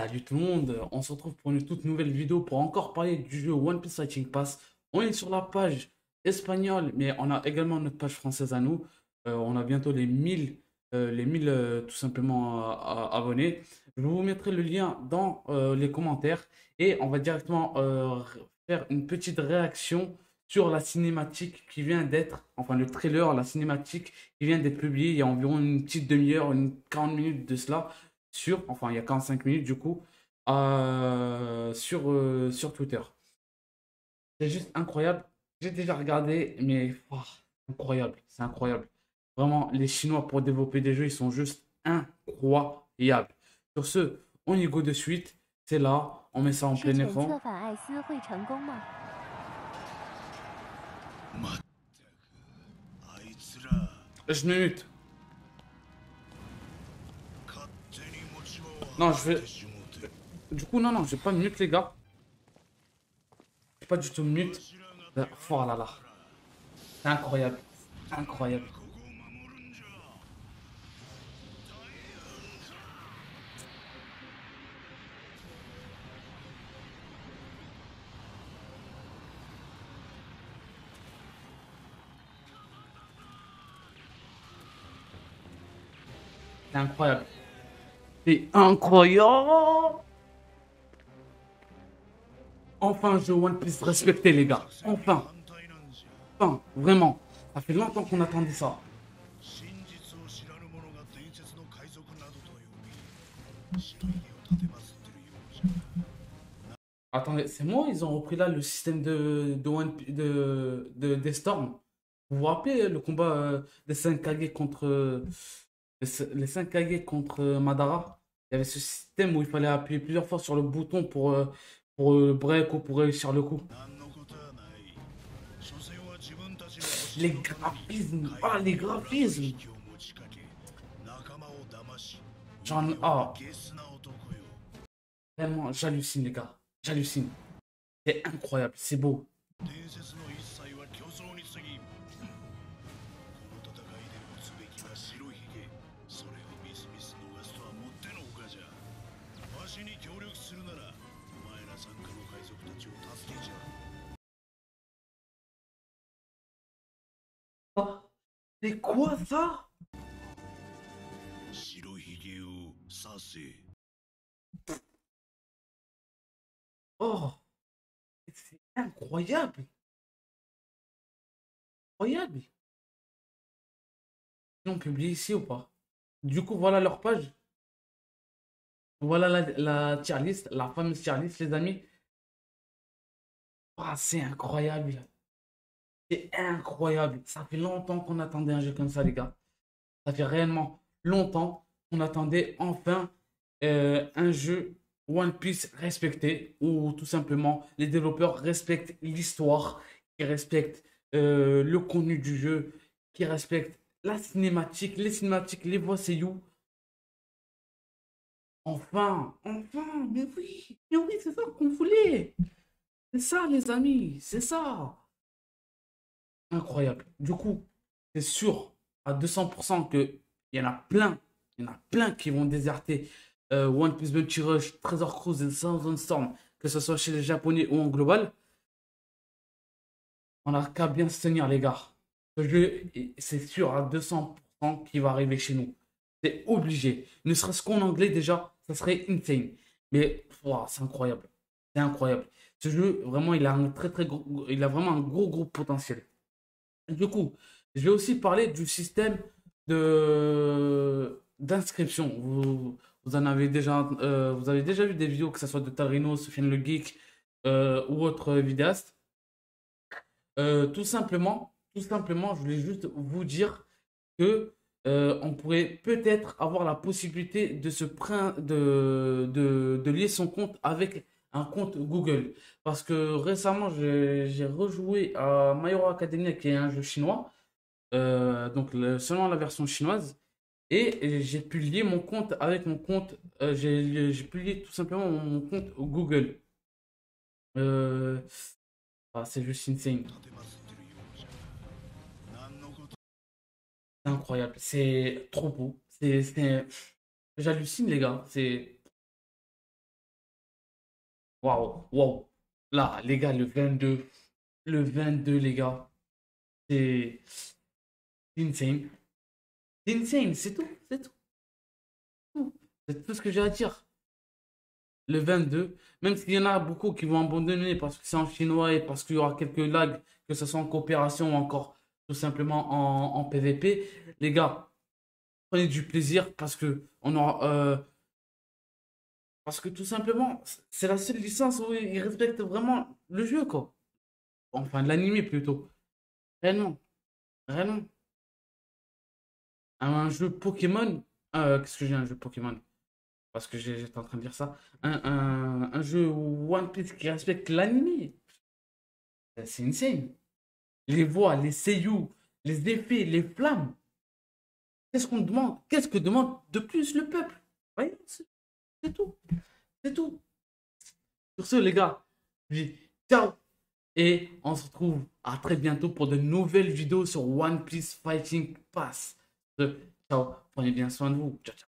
Salut tout le monde, on se retrouve pour une toute nouvelle vidéo pour encore parler du jeu One Piece Fighting Pass. On est sur la page espagnole, mais on a également notre page française à nous. Euh, on a bientôt les 1000, euh, les 1000 euh, tout simplement abonnés. Je vous mettrai le lien dans les commentaires et on va directement faire une petite réaction sur la cinématique qui vient d'être, enfin le trailer, la cinématique qui vient d'être publiée il y a environ une petite demi-heure, une 40 minutes de cela sur, enfin il y a 45 minutes du coup, euh, sur, euh, sur Twitter. C'est juste incroyable. J'ai déjà regardé, mais incroyable, c'est incroyable. Vraiment, les Chinois pour développer des jeux, ils sont juste incroyables. Sur ce, on y go de suite. C'est là, on met ça en plein écran. Je mute. Non, je vais... Du coup, non, non, j'ai pas mute, les gars. J'ai pas du tout mute. Oh là là. C'est incroyable. Incroyable. C'est incroyable. C'est incroyable Enfin, je One Piece respecter les gars. Enfin. Enfin, vraiment. Ça fait longtemps qu'on attendait ça. Attendez, c'est moi, ils ont repris là le système de, de, One, de, de, des Storms. Vous vous rappelez le combat euh, des 5 Kage contre les 5 Kage contre euh, Madara il y avait ce système où il fallait appuyer plusieurs fois sur le bouton pour, euh, pour euh, break ou pour réussir le coup. Les graphismes, ah les graphismes. J'en, ah. Vraiment, j'hallucine les gars, j'hallucine. C'est incroyable, c'est beau. C'est quoi ça Oh C'est incroyable Incroyable On publie ici ou pas? Du coup, voilà leur page. Voilà la, la tier list, la fameuse tier list, les amis. Ah, c'est incroyable. C'est incroyable. Ça fait longtemps qu'on attendait un jeu comme ça, les gars. Ça fait réellement longtemps qu'on attendait enfin euh, un jeu One Piece respecté, où tout simplement les développeurs respectent l'histoire, qui respectent euh, le contenu du jeu, qui respectent la cinématique, les cinématiques, les voix you. Enfin, enfin, mais oui, mais oui, c'est ça qu'on voulait. C'est ça, les amis, c'est ça incroyable. Du coup, c'est sûr à 200% qu'il y en a plein, il y en a plein qui vont déserter euh, One Piece Multi Rush, Treasure Cruise et Thousand Storm, que ce soit chez les Japonais ou en global. On n'a qu'à bien se tenir, les gars. Ce jeu, c'est sûr à 200% qu'il va arriver chez nous. C'est obligé. Ne serait-ce qu'en anglais, déjà, ça serait insane. Mais c'est incroyable. C'est incroyable. Ce jeu, vraiment, il a un très très gros, il a vraiment un gros gros potentiel. Du coup, je vais aussi parler du système de d'inscription. Vous, vous, en avez déjà, euh, vous avez déjà vu des vidéos, que ce soit de Tarino, Sofiane le Geek euh, ou autre vidéaste. Euh, tout simplement, tout simplement, je voulais juste vous dire que on pourrait peut-être avoir la possibilité de se de, de lier son compte avec un compte Google. Parce que récemment, j'ai rejoué à My Hero Academia, qui est un jeu chinois, euh, donc selon la version chinoise, et j'ai pu lier mon compte avec mon compte, euh, j'ai pu lier tout simplement mon compte Google. Euh, ah, c'est juste insane. C'est incroyable, c'est trop beau. C'est, j'hallucine les gars. C'est Waouh, waouh. Là, les gars, le 22. Le 22, les gars. C'est insane. C'est insane, c'est tout. C'est tout. C'est tout ce que j'ai à dire. Le 22, même s'il y en a beaucoup qui vont abandonner parce que c'est en chinois et parce qu'il y aura quelques lags, que ce soit en coopération ou encore tout simplement en, PVP, les gars, prenez du plaisir parce que on aura. Euh, parce que tout simplement, c'est la seule licence où ils respectent vraiment le jeu, quoi. Enfin, l'anime plutôt. Réellement. Réellement. Un jeu Pokémon. Euh, Qu'est-ce que j'ai un jeu Pokémon? Parce que j'étais en train de dire ça. Un, un, jeu One Piece qui respecte l'anime. C'est insane. Les voix, les seiyuu, les effets, les flammes. Qu'est-ce qu'on demande? Qu'est-ce que demande de plus le peuple? Voyez, c'est tout. C'est tout. Sur ce, les gars, je dis ciao. Et on se retrouve à très bientôt pour de nouvelles vidéos sur One Piece Fighting Pass. Ciao. Prenez bien soin de vous. Ciao, ciao.